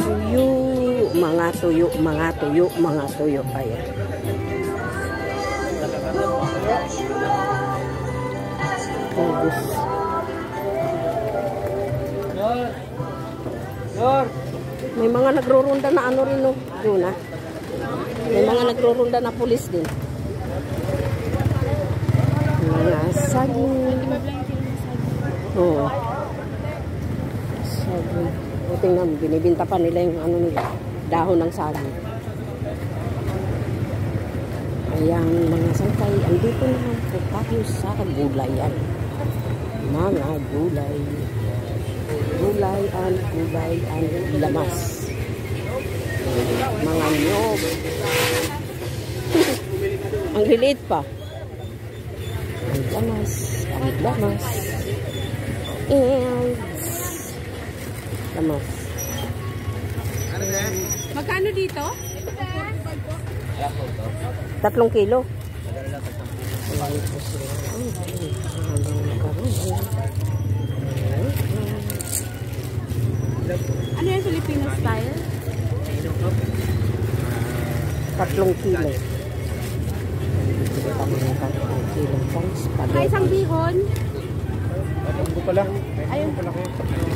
Tuyo, mga tuyo, mga tuyo, mga tuyo. Ayan. Ubus. May mga nagrurunda na ano rin no, yun ah. May mga nagrurunda na pulis din. Saging. Oo. Saging. O tingnan mo, binibinta pa nila yung ano nila, dahon ng saging. Ayan, mga sangkay, andito na po tayo sa gulayan. Mga gulay. Gulay ang gulay ang lamas. Mga nyog. ang lilit pa. Lamas. Ang lamas. And lamas. Magkano dito? Tatlong kilo. Ano yung Filipino style? Tatlong kilo kita mo yung kilong pang spaghetti. Isang bihon? Ayun ko pala. Ayun ko pala.